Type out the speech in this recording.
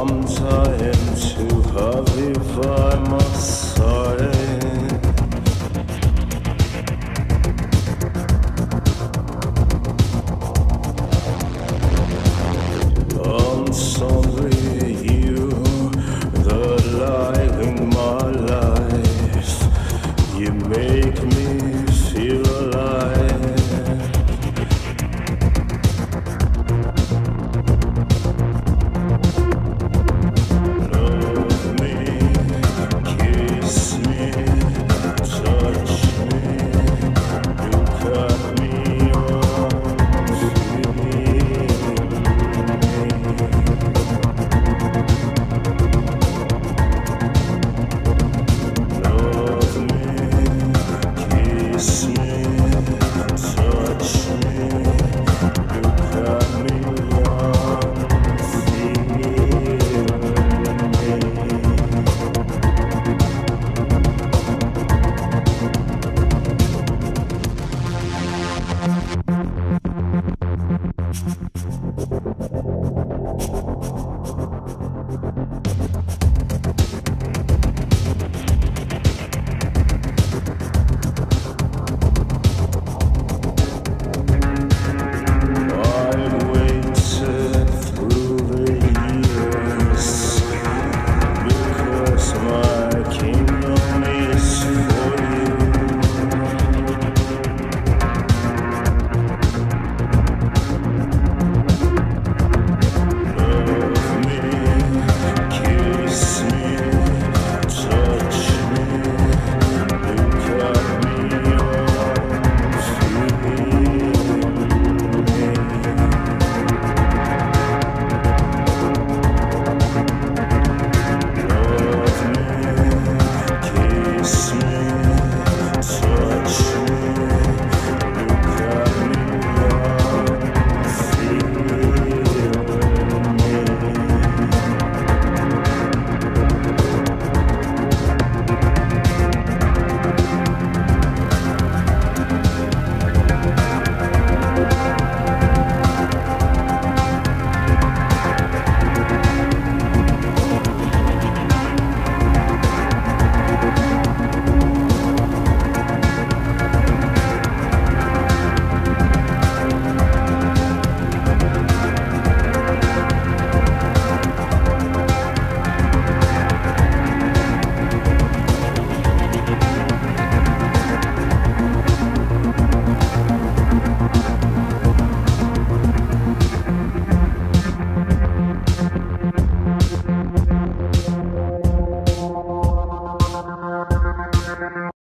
Sometimes you have if I must